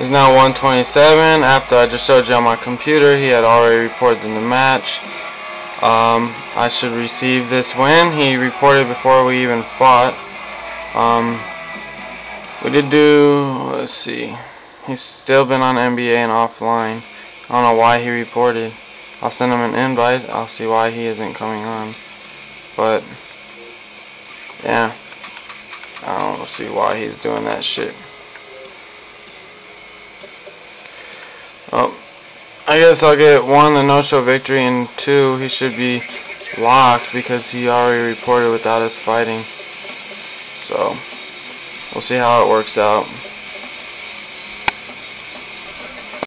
It's now 127. After I just showed you on my computer, he had already reported in the match. Um, I should receive this win. He reported before we even fought. Um, we did do, let's see, he's still been on NBA and offline. I don't know why he reported. I'll send him an invite. I'll see why he isn't coming on. But, yeah, I don't see why he's doing that shit. Well, I guess I'll get one, the no-show victory, and two, he should be locked because he already reported without us fighting. So, we'll see how it works out.